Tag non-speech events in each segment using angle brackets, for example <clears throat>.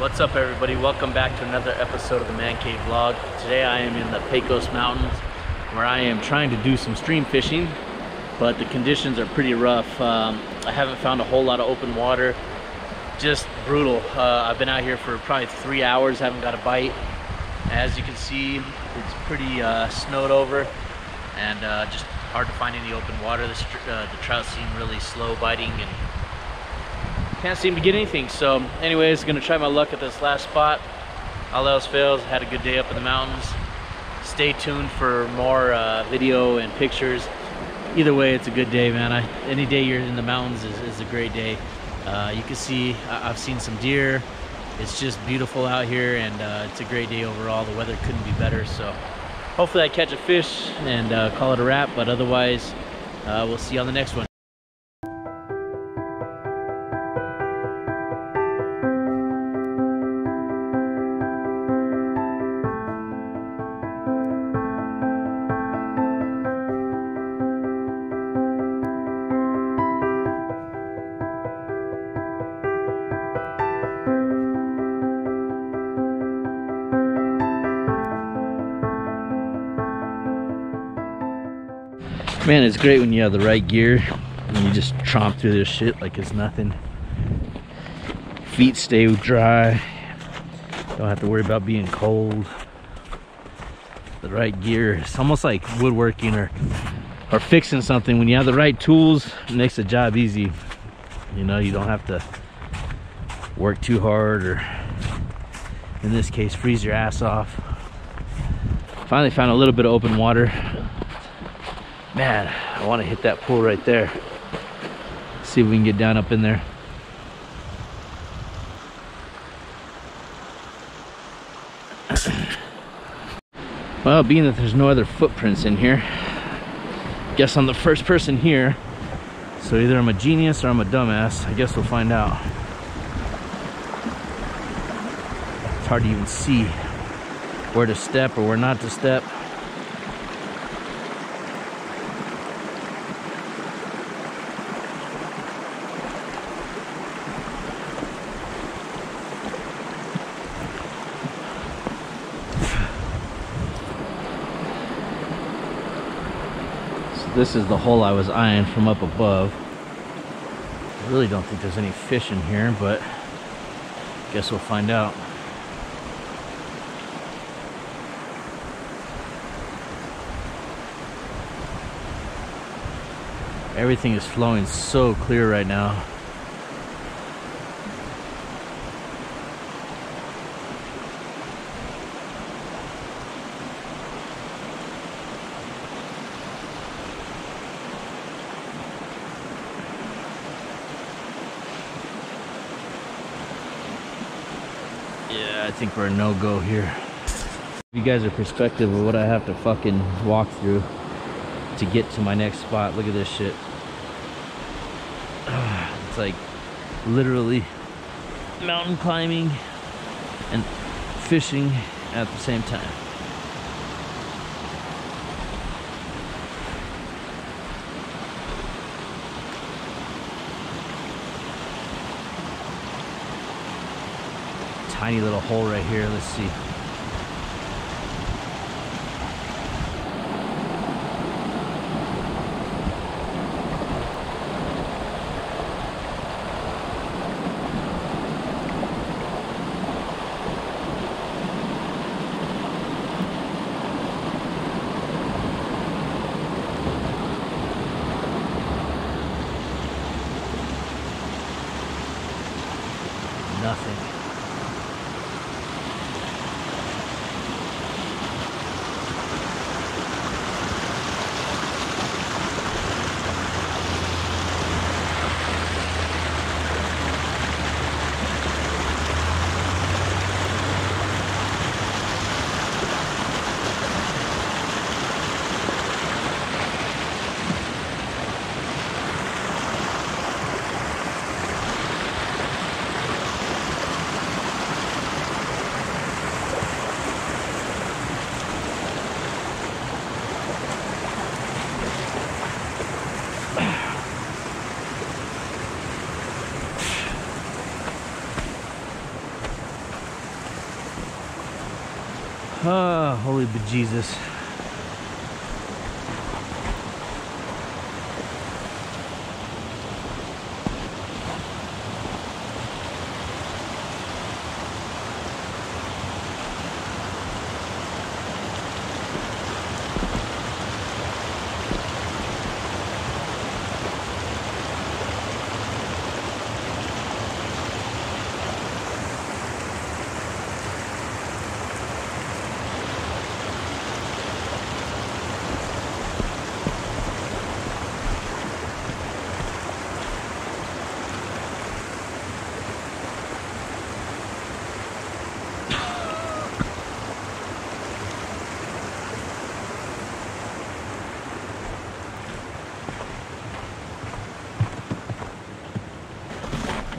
What's up everybody? Welcome back to another episode of the Man Cave Vlog. Today I am in the Pecos Mountains where I am trying to do some stream fishing, but the conditions are pretty rough. Um, I haven't found a whole lot of open water. Just brutal. Uh, I've been out here for probably three hours, haven't got a bite. As you can see, it's pretty uh, snowed over and uh, just hard to find any open water. The, uh, the trout seem really slow biting and can't seem to get anything. So anyways, gonna try my luck at this last spot. All else fails, had a good day up in the mountains. Stay tuned for more uh, video and pictures. Either way, it's a good day, man. I, any day you're in the mountains is, is a great day. Uh, you can see, I, have seen some deer. It's just beautiful out here and uh, it's a great day overall. The weather couldn't be better. So hopefully I catch a fish and uh, call it a wrap. But otherwise, uh, we'll see you on the next one. Man, it's great when you have the right gear and you just tromp through this shit like it's nothing. Feet stay dry. Don't have to worry about being cold. The right gear. It's almost like woodworking or or fixing something. When you have the right tools, it makes the job easy. You know, you don't have to work too hard or in this case freeze your ass off. Finally found a little bit of open water Man, I want to hit that pool right there. See if we can get down up in there. <clears throat> well, being that there's no other footprints in here, guess I'm the first person here. So either I'm a genius or I'm a dumbass. I guess we'll find out. It's hard to even see where to step or where not to step. This is the hole I was eyeing from up above. I really don't think there's any fish in here, but guess we'll find out. Everything is flowing so clear right now. I think we're a no-go here. You guys a perspective of what I have to fucking walk through to get to my next spot. Look at this shit. <sighs> It's like literally mountain climbing and fishing at the same time. Tiny little hole right here. Let's see. Nothing. Oh, holy bejesus.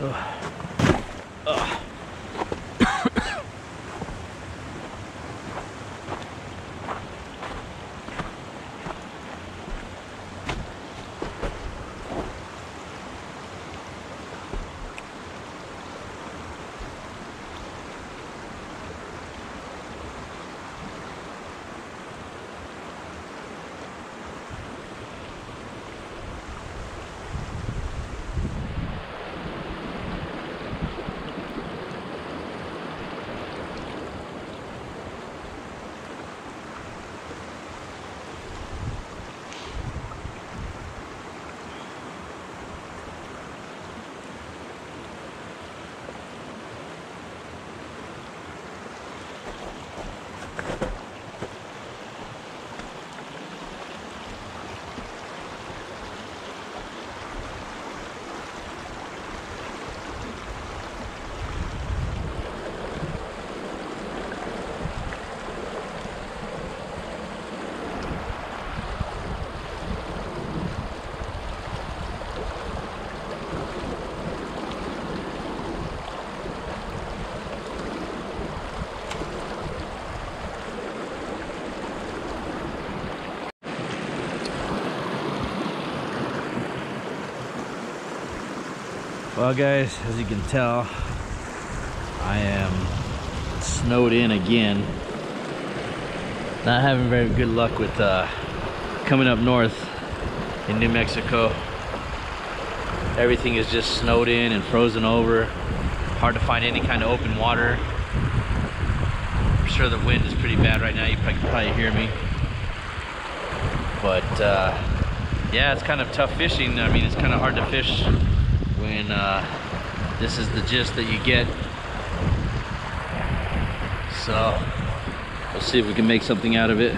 うわ Well guys, as you can tell, I am snowed in again. Not having very good luck with uh, coming up north in New Mexico. Everything is just snowed in and frozen over. Hard to find any kind of open water. I'm sure the wind is pretty bad right now. You can probably hear me. But uh, yeah, it's kind of tough fishing. I mean, it's kind of hard to fish when uh, this is the gist that you get. So we'll see if we can make something out of it.